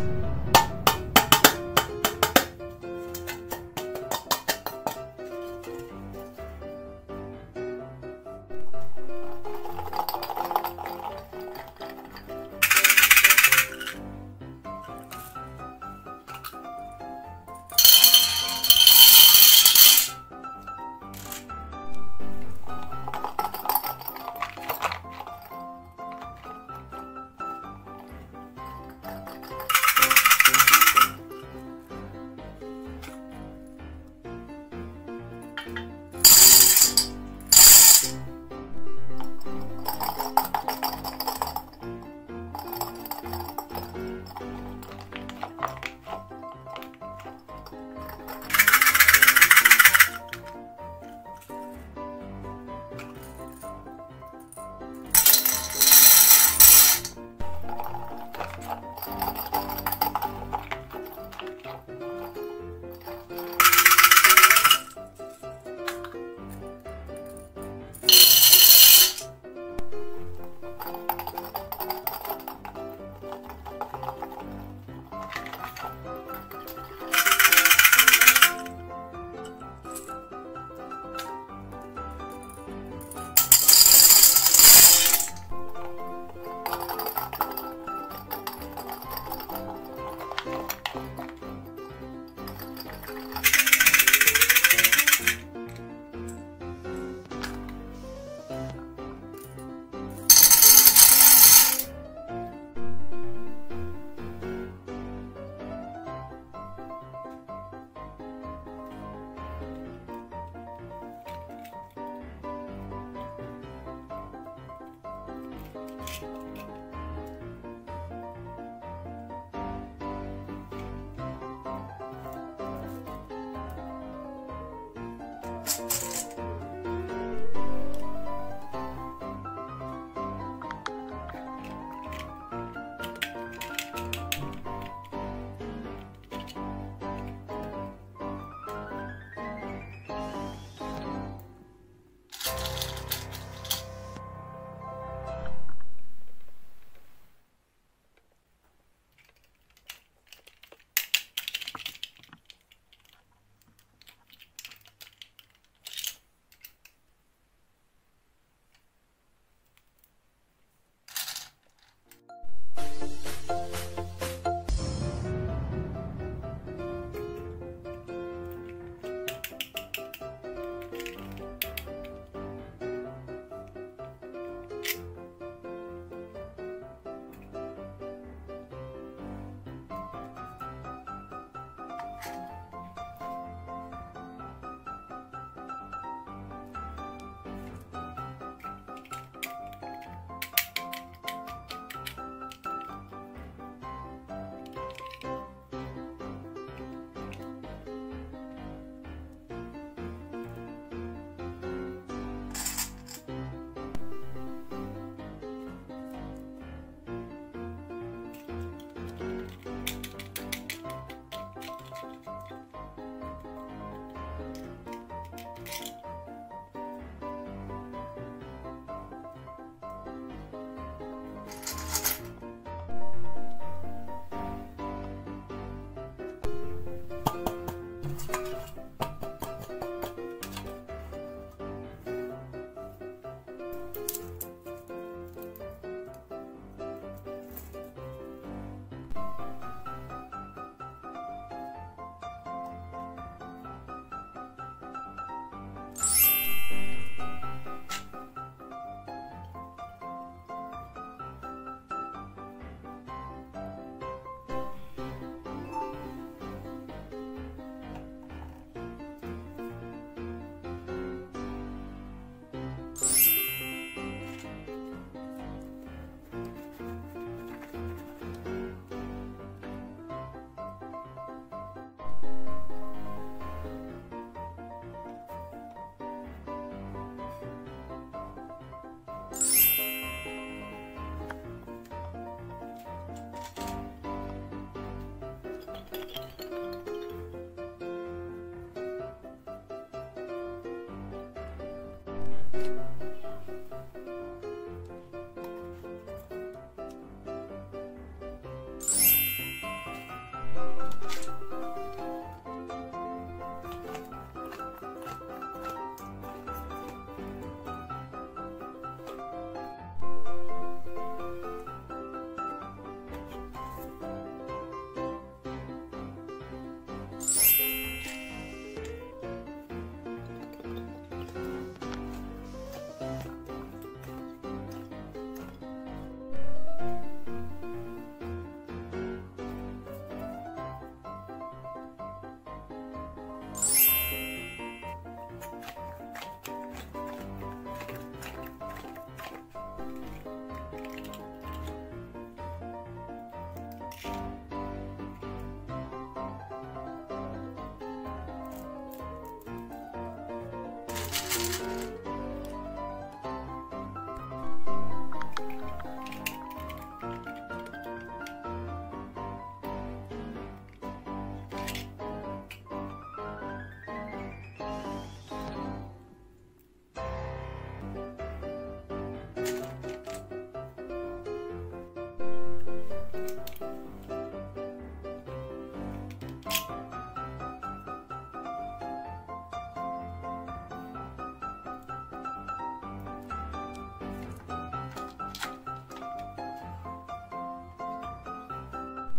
えっ?